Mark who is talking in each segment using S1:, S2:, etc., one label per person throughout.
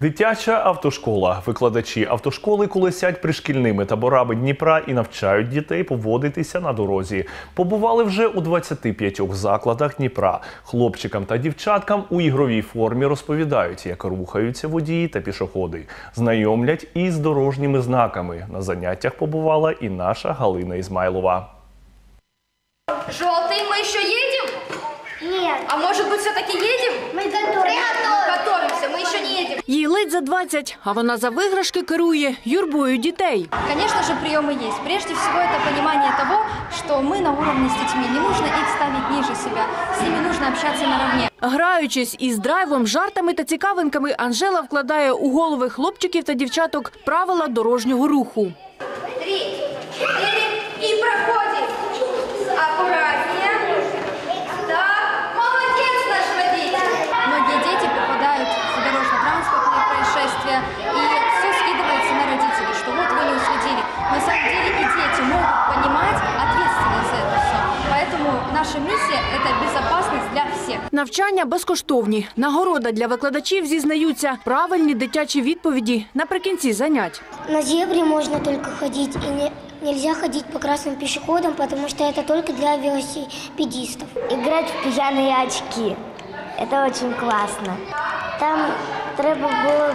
S1: Дитяча автошкола. Викладачі автошколи колесять пришкільними таборами Дніпра і навчають дітей поводитися на дорозі. Побували вже у 25 закладах Дніпра. Хлопчикам та дівчаткам у ігровій формі розповідають, як рухаються водії та пішоходи. Знайомлять із дорожніми знаками. На заняттях побувала і наша Галина Ізмайлова.
S2: Желтый, мы еще едем?
S3: Нет,
S2: А может быть, все-таки едем?
S3: мы
S4: Їй ледь за 20, а вона за виграшки керує юрбою дітей.
S2: Конечно же, приемы есть. Прежде всего, это понимание того, что мы на уровне с детьми. Не нужно их ставить ниже себя. С ними нужно общаться наравне.
S4: Граючись із драйвом, жартами та цікавинками, Анжела вкладає у голови хлопчиків та дівчаток правила дорожнього руху.
S2: происшествия, и все скидывается на родителей, что вот вы не уследили. На самом деле и дети могут понимать ответственность за это все. Поэтому наша миссия – это безопасность для всех.
S4: Навчання безкоштовні. Нагорода для викладачів зізнаються правильні дитячі відповіді наприкінці занять.
S3: На зебре можно только ходить, и не, нельзя ходить по красным пешеходам, потому что это только для велосипедистов.
S5: Играть в пьяные очки. Это очень классно. Там треба було е,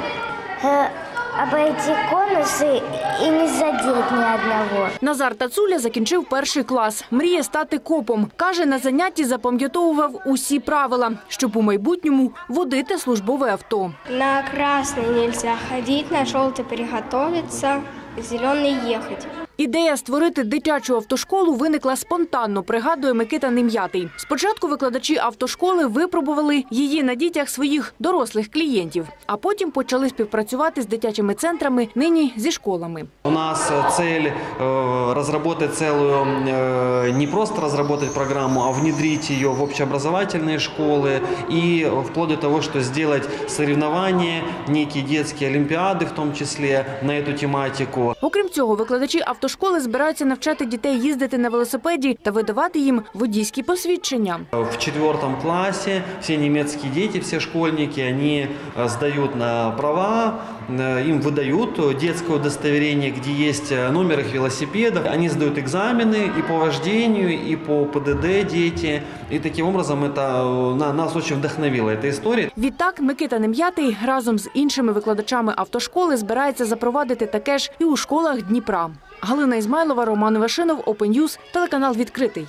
S5: обойти конуси і не задеть ні одного.
S4: Назар Тацуля закінчив перший клас. Мріє стати копом. Каже, на занятті запам'ятовував усі правила, щоб у майбутньому водити службове авто.
S6: На красный нельзя ходить, на желтый приготовиться, зеленый ехать.
S4: Ідея створити дитячу автошколу виникла спонтанно, пригадує Микита Нем'ятий. Спочатку викладачі автошколи випробували її на дітях своїх дорослих клієнтів, а потім почали співпрацювати з дитячими центрами, нині зі школами.
S7: У нас э, цель э, разработать целую, э, не просто разработать программу, а внедрить ее в общеобразовательные школы и вплоть до того, что сделать соревнования, некие детские олимпиады в том числе на эту тематику.
S4: Окрім цього, викладачі автошколи збираються навчати дітей їздити на велосипеді та видавати їм водійські посвідчення.
S7: В четвертом классе все немецкие дети, все школьники, они э, сдают на права, э, им выдают э, детское удостоверение, где есть э, номер их велосипедов. Они сдают экзамены и по вождению, и по ПДД дети. И таким образом это э, на- нас очень вдохновила эта история.
S4: Відтак Микита Нем'ятий разом з іншими викладачами автошколи збирається запровадити таке ж і у школах Дніпра. Галина Ізмайлова, Роман Вашинов, Open телеканал відкритий.